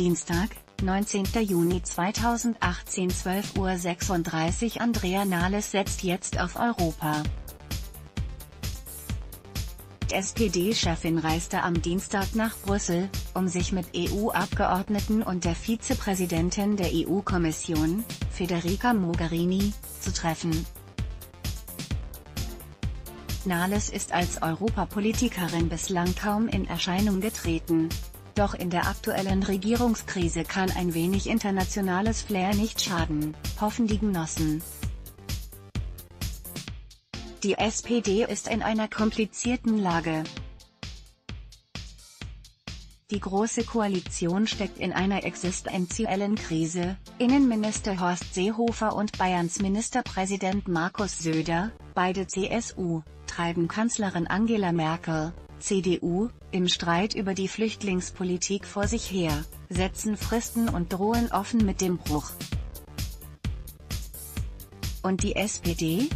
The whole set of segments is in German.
Dienstag, 19. Juni 2018 12.36 Uhr Andrea Nahles setzt jetzt auf Europa. SPD-Chefin reiste am Dienstag nach Brüssel, um sich mit EU-Abgeordneten und der Vizepräsidentin der EU-Kommission, Federica Mogherini, zu treffen. Nahles ist als Europapolitikerin bislang kaum in Erscheinung getreten. Doch in der aktuellen Regierungskrise kann ein wenig internationales Flair nicht schaden, hoffen die Genossen. Die SPD ist in einer komplizierten Lage. Die Große Koalition steckt in einer existenziellen Krise, Innenminister Horst Seehofer und Bayerns Ministerpräsident Markus Söder, beide CSU, treiben Kanzlerin Angela Merkel, CDU, im Streit über die Flüchtlingspolitik vor sich her, setzen Fristen und drohen offen mit dem Bruch. Und die SPD?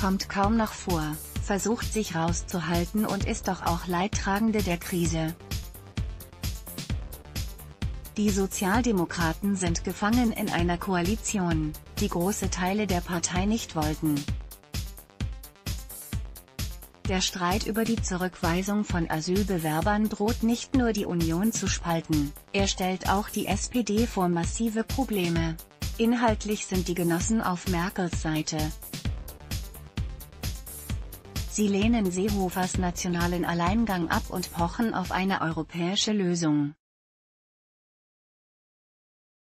Kommt kaum noch vor, versucht sich rauszuhalten und ist doch auch Leidtragende der Krise. Die Sozialdemokraten sind gefangen in einer Koalition, die große Teile der Partei nicht wollten. Der Streit über die Zurückweisung von Asylbewerbern droht nicht nur die Union zu spalten, er stellt auch die SPD vor massive Probleme. Inhaltlich sind die Genossen auf Merkels Seite. Sie lehnen Seehofers nationalen Alleingang ab und pochen auf eine europäische Lösung.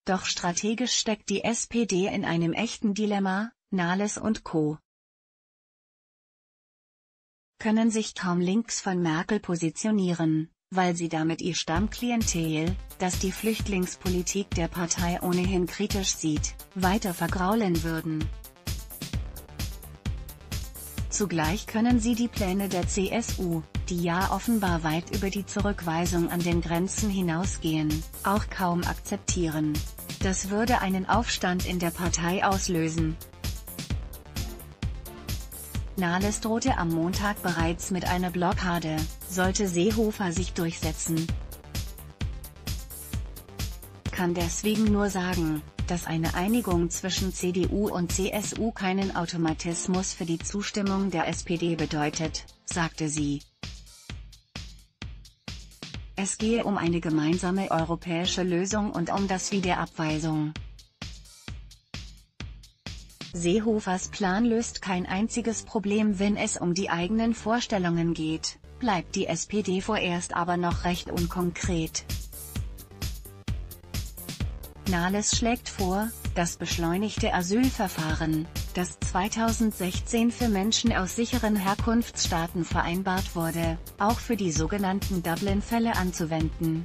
Doch strategisch steckt die SPD in einem echten Dilemma, Nahles und Co können sich kaum links von Merkel positionieren, weil sie damit ihr Stammklientel, das die Flüchtlingspolitik der Partei ohnehin kritisch sieht, weiter vergraulen würden. Zugleich können sie die Pläne der CSU, die ja offenbar weit über die Zurückweisung an den Grenzen hinausgehen, auch kaum akzeptieren. Das würde einen Aufstand in der Partei auslösen, Nahles drohte am Montag bereits mit einer Blockade, sollte Seehofer sich durchsetzen. Kann deswegen nur sagen, dass eine Einigung zwischen CDU und CSU keinen Automatismus für die Zustimmung der SPD bedeutet, sagte sie. Es gehe um eine gemeinsame europäische Lösung und um das Wiederabweisung. Seehofers Plan löst kein einziges Problem wenn es um die eigenen Vorstellungen geht, bleibt die SPD vorerst aber noch recht unkonkret. Nahles schlägt vor, das beschleunigte Asylverfahren, das 2016 für Menschen aus sicheren Herkunftsstaaten vereinbart wurde, auch für die sogenannten Dublin-Fälle anzuwenden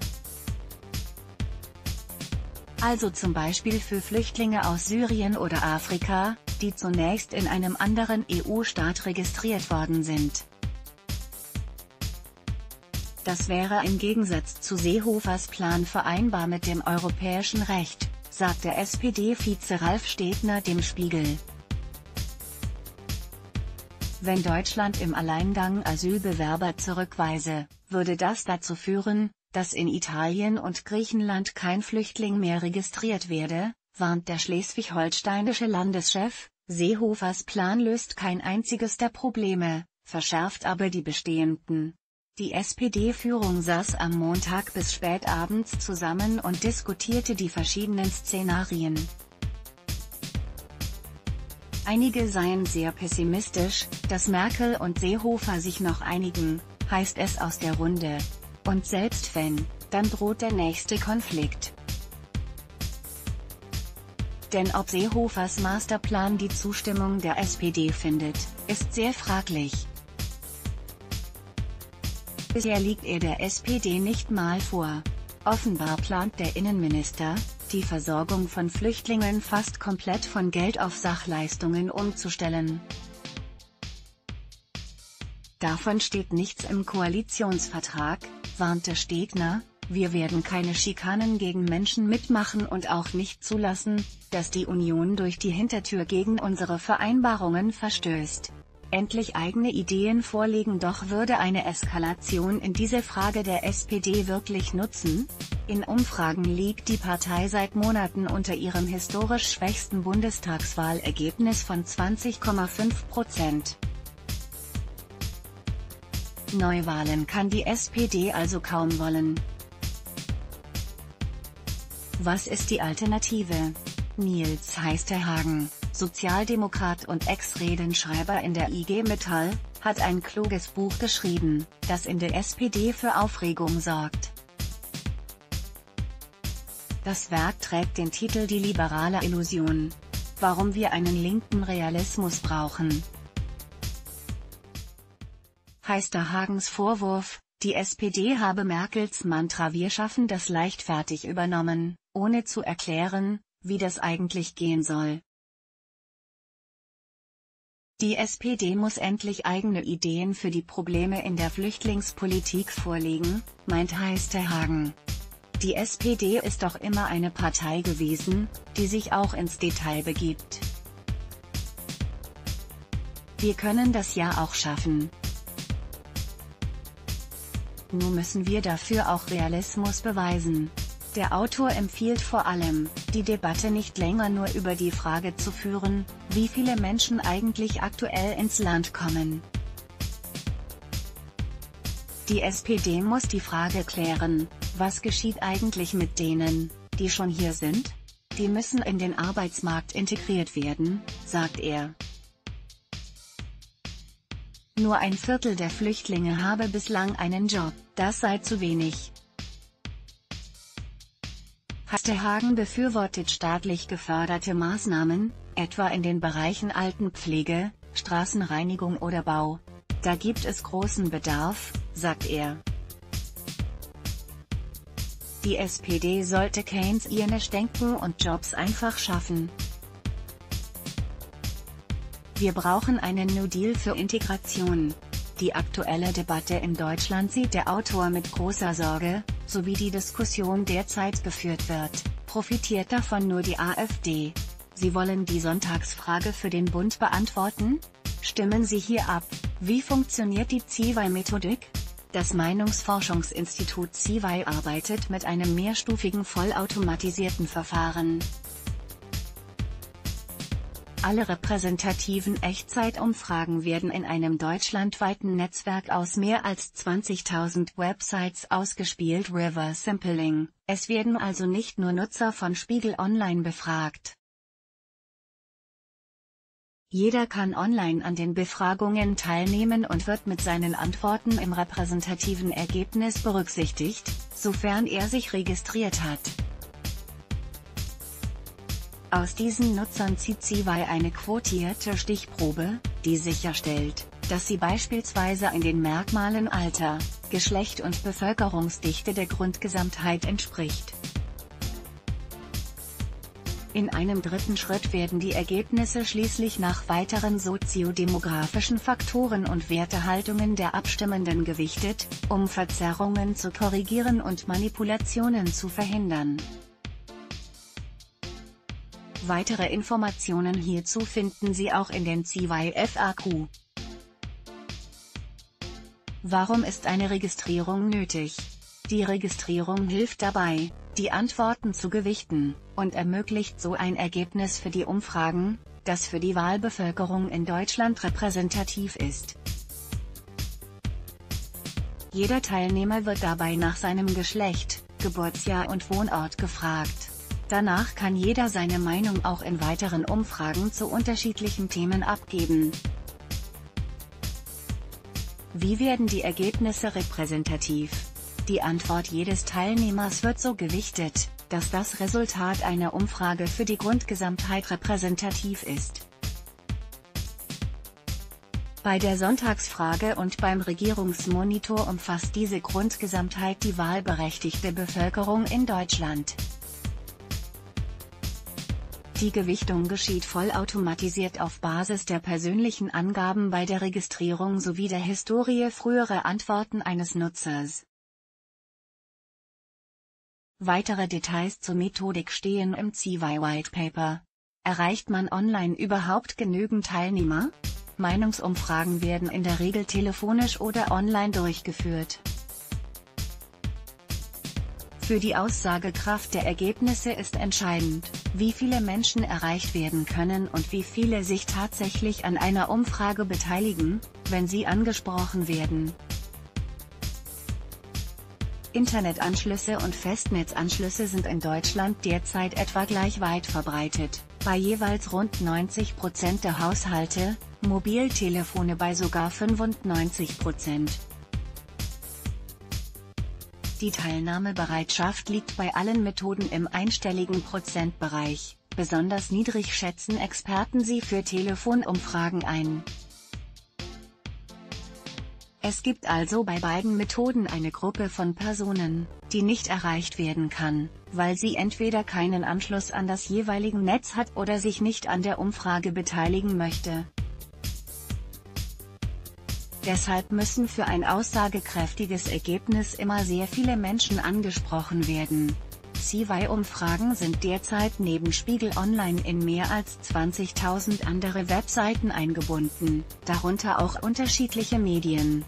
also zum Beispiel für Flüchtlinge aus Syrien oder Afrika, die zunächst in einem anderen EU-Staat registriert worden sind. Das wäre im Gegensatz zu Seehofers Plan vereinbar mit dem europäischen Recht, sagte SPD-Vize Ralf Stegner dem Spiegel. Wenn Deutschland im Alleingang Asylbewerber zurückweise, würde das dazu führen, dass in Italien und Griechenland kein Flüchtling mehr registriert werde, warnt der schleswig-holsteinische Landeschef, Seehofers Plan löst kein einziges der Probleme, verschärft aber die bestehenden. Die SPD-Führung saß am Montag bis spät abends zusammen und diskutierte die verschiedenen Szenarien. Einige seien sehr pessimistisch, dass Merkel und Seehofer sich noch einigen, heißt es aus der Runde. Und selbst wenn, dann droht der nächste Konflikt. Denn ob Seehofers Masterplan die Zustimmung der SPD findet, ist sehr fraglich. Bisher liegt er der SPD nicht mal vor. Offenbar plant der Innenminister, die Versorgung von Flüchtlingen fast komplett von Geld auf Sachleistungen umzustellen. Davon steht nichts im Koalitionsvertrag, warnte Stegner, wir werden keine Schikanen gegen Menschen mitmachen und auch nicht zulassen, dass die Union durch die Hintertür gegen unsere Vereinbarungen verstößt. endlich eigene Ideen vorlegen doch würde eine Eskalation in diese Frage der SPD wirklich nutzen? In Umfragen liegt die Partei seit Monaten unter ihrem historisch schwächsten Bundestagswahlergebnis von 20,5 Prozent. Neuwahlen kann die SPD also kaum wollen. Was ist die Alternative? Nils Heisterhagen Sozialdemokrat und Ex-Redenschreiber in der IG Metall, hat ein kluges Buch geschrieben, das in der SPD für Aufregung sorgt. Das Werk trägt den Titel Die liberale Illusion. Warum wir einen linken Realismus brauchen. Heister Hagens Vorwurf, die SPD habe Merkels Mantra Wir schaffen das leichtfertig übernommen, ohne zu erklären, wie das eigentlich gehen soll. Die SPD muss endlich eigene Ideen für die Probleme in der Flüchtlingspolitik vorlegen, meint Heisterhagen. Die SPD ist doch immer eine Partei gewesen, die sich auch ins Detail begibt. Wir können das ja auch schaffen. Nur müssen wir dafür auch Realismus beweisen. Der Autor empfiehlt vor allem, die Debatte nicht länger nur über die Frage zu führen, wie viele Menschen eigentlich aktuell ins Land kommen. Die SPD muss die Frage klären, was geschieht eigentlich mit denen, die schon hier sind? Die müssen in den Arbeitsmarkt integriert werden, sagt er. Nur ein Viertel der Flüchtlinge habe bislang einen Job, das sei zu wenig. Hastehagen befürwortet staatlich geförderte Maßnahmen, etwa in den Bereichen Altenpflege, Straßenreinigung oder Bau. Da gibt es großen Bedarf, sagt er. Die SPD sollte Keynesianisch denken und Jobs einfach schaffen. Wir brauchen einen New Deal für Integration. Die aktuelle Debatte in Deutschland sieht der Autor mit großer Sorge, so wie die Diskussion derzeit geführt wird, profitiert davon nur die AfD. Sie wollen die Sonntagsfrage für den Bund beantworten? Stimmen Sie hier ab. Wie funktioniert die CIVI-Methodik? Das Meinungsforschungsinstitut CIVI arbeitet mit einem mehrstufigen vollautomatisierten Verfahren. Alle repräsentativen Echtzeitumfragen werden in einem deutschlandweiten Netzwerk aus mehr als 20.000 Websites ausgespielt River Sampling. Es werden also nicht nur Nutzer von Spiegel Online befragt. Jeder kann online an den Befragungen teilnehmen und wird mit seinen Antworten im repräsentativen Ergebnis berücksichtigt, sofern er sich registriert hat. Aus diesen Nutzern zieht CY eine quotierte Stichprobe, die sicherstellt, dass sie beispielsweise in den Merkmalen Alter, Geschlecht und Bevölkerungsdichte der Grundgesamtheit entspricht. In einem dritten Schritt werden die Ergebnisse schließlich nach weiteren soziodemografischen Faktoren und Wertehaltungen der Abstimmenden gewichtet, um Verzerrungen zu korrigieren und Manipulationen zu verhindern. Weitere Informationen hierzu finden Sie auch in den CYFAQ. Warum ist eine Registrierung nötig? Die Registrierung hilft dabei, die Antworten zu gewichten, und ermöglicht so ein Ergebnis für die Umfragen, das für die Wahlbevölkerung in Deutschland repräsentativ ist. Jeder Teilnehmer wird dabei nach seinem Geschlecht, Geburtsjahr und Wohnort gefragt. Danach kann jeder seine Meinung auch in weiteren Umfragen zu unterschiedlichen Themen abgeben. Wie werden die Ergebnisse repräsentativ? Die Antwort jedes Teilnehmers wird so gewichtet, dass das Resultat einer Umfrage für die Grundgesamtheit repräsentativ ist. Bei der Sonntagsfrage und beim Regierungsmonitor umfasst diese Grundgesamtheit die wahlberechtigte Bevölkerung in Deutschland. Die Gewichtung geschieht vollautomatisiert auf Basis der persönlichen Angaben bei der Registrierung sowie der Historie früherer Antworten eines Nutzers. Weitere Details zur Methodik stehen im CY White Paper. Erreicht man online überhaupt genügend Teilnehmer? Meinungsumfragen werden in der Regel telefonisch oder online durchgeführt. Für die Aussagekraft der Ergebnisse ist entscheidend, wie viele Menschen erreicht werden können und wie viele sich tatsächlich an einer Umfrage beteiligen, wenn sie angesprochen werden. Internetanschlüsse und Festnetzanschlüsse sind in Deutschland derzeit etwa gleich weit verbreitet, bei jeweils rund 90% der Haushalte, Mobiltelefone bei sogar 95%. Die Teilnahmebereitschaft liegt bei allen Methoden im einstelligen Prozentbereich, besonders niedrig schätzen Experten sie für Telefonumfragen ein. Es gibt also bei beiden Methoden eine Gruppe von Personen, die nicht erreicht werden kann, weil sie entweder keinen Anschluss an das jeweilige Netz hat oder sich nicht an der Umfrage beteiligen möchte. Deshalb müssen für ein aussagekräftiges Ergebnis immer sehr viele Menschen angesprochen werden. CY-Umfragen sind derzeit neben Spiegel Online in mehr als 20.000 andere Webseiten eingebunden, darunter auch unterschiedliche Medien.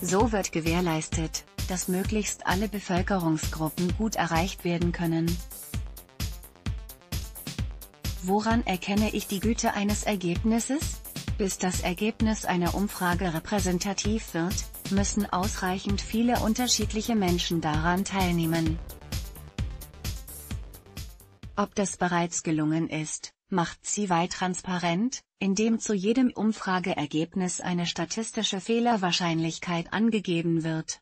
So wird gewährleistet, dass möglichst alle Bevölkerungsgruppen gut erreicht werden können. Woran erkenne ich die Güte eines Ergebnisses? Bis das Ergebnis einer Umfrage repräsentativ wird, müssen ausreichend viele unterschiedliche Menschen daran teilnehmen. Ob das bereits gelungen ist, macht CY transparent, indem zu jedem Umfrageergebnis eine statistische Fehlerwahrscheinlichkeit angegeben wird.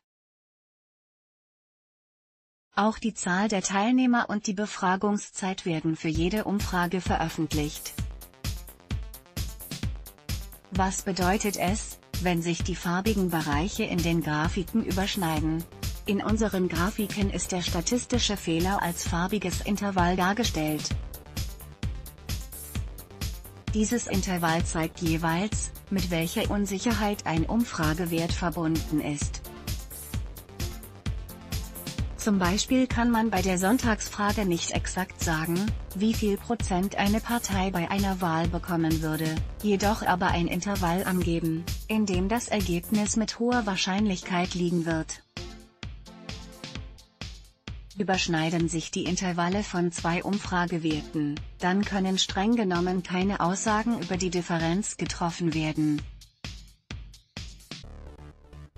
Auch die Zahl der Teilnehmer und die Befragungszeit werden für jede Umfrage veröffentlicht. Was bedeutet es, wenn sich die farbigen Bereiche in den Grafiken überschneiden? In unseren Grafiken ist der statistische Fehler als farbiges Intervall dargestellt. Dieses Intervall zeigt jeweils, mit welcher Unsicherheit ein Umfragewert verbunden ist. Zum Beispiel kann man bei der Sonntagsfrage nicht exakt sagen, wie viel Prozent eine Partei bei einer Wahl bekommen würde, jedoch aber ein Intervall angeben, in dem das Ergebnis mit hoher Wahrscheinlichkeit liegen wird. Überschneiden sich die Intervalle von zwei Umfragewerten, dann können streng genommen keine Aussagen über die Differenz getroffen werden.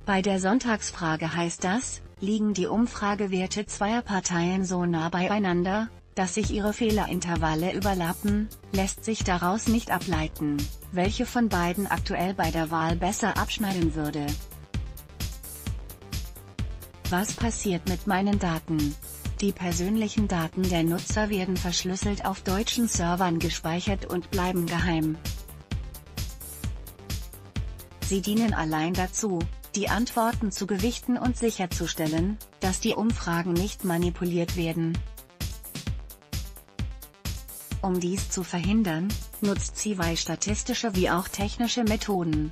Bei der Sonntagsfrage heißt das, liegen die Umfragewerte zweier Parteien so nah beieinander, dass sich ihre Fehlerintervalle überlappen, lässt sich daraus nicht ableiten, welche von beiden aktuell bei der Wahl besser abschneiden würde. Was passiert mit meinen Daten? Die persönlichen Daten der Nutzer werden verschlüsselt auf deutschen Servern gespeichert und bleiben geheim. Sie dienen allein dazu, die Antworten zu gewichten und sicherzustellen, dass die Umfragen nicht manipuliert werden. Um dies zu verhindern, nutzt CY statistische wie auch technische Methoden.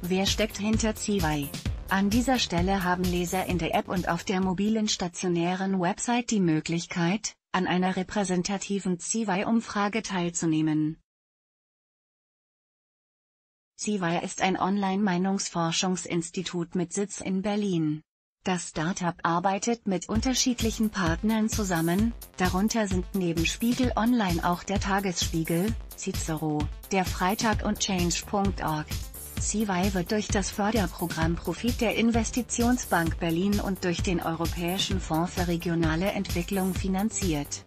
Wer steckt hinter CY? An dieser Stelle haben Leser in der App und auf der mobilen stationären Website die Möglichkeit, an einer repräsentativen CY-Umfrage teilzunehmen. CIVA ist ein Online-Meinungsforschungsinstitut mit Sitz in Berlin. Das Startup arbeitet mit unterschiedlichen Partnern zusammen, darunter sind neben Spiegel Online auch der Tagesspiegel, Cicero, der Freitag und Change.org. CY wird durch das Förderprogramm Profit der Investitionsbank Berlin und durch den Europäischen Fonds für regionale Entwicklung finanziert.